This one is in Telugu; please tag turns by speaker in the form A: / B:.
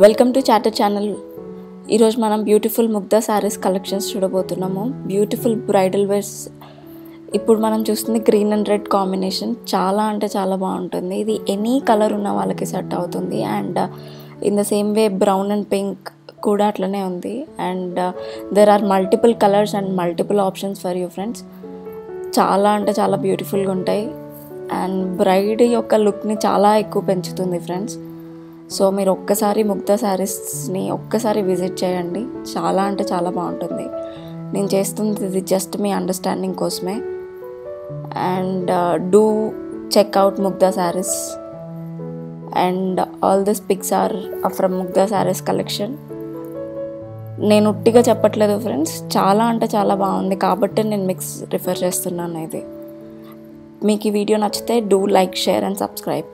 A: Welcome to chatter channel. ఈరోజు మనం బ్యూటిఫుల్ ముగ్ధా శారీస్ కలెక్షన్స్ చూడబోతున్నాము. Beautiful bridal wears. ఇప్పుడు మనం చూస్తుంది గ్రీన్ అండ్ రెడ్ కాంబినేషన్. చాలా అంటే చాలా బాగుంటుంది. ఇది ఎనీ కలర్ ఉన్న వాళ్ళకి సెట్ అవుతుంది. And in the same way brown and pink కూడా అట్లనే ఉంది. And there are multiple colours and multiple options for you friends చాలా అంటే చాలా బ్యూటిఫుల్గా ఉంటాయి. అండ్ బ్రైడ్ యొక్క లుక్ని చాలా ఎక్కువ పెంచుతుంది ఫ్రెండ్స్ సో మీరు ఒక్కసారి ముగ్ధ శారీస్ని ఒక్కసారి విజిట్ చేయండి. చాలా అంటే చాలా బాగుంటుంది. నేను చేస్తుంది ఇది జస్ట్ మీ అండర్స్టాండింగ్ కోసమే. And uh, do checkout Mugdha sarees. And all this pics are from Mugdha sarees collection నేను ఉట్టిగా చెప్పట్లేదు ఫ్రెండ్స్ చాలా అంటే చాలా బాగుంది. కాబట్టి నేను మిక్స్ రిఫర్ చేస్తున్నాను ఇది. మీకు ఈ వీడియో నచ్చితే do like share and subscribe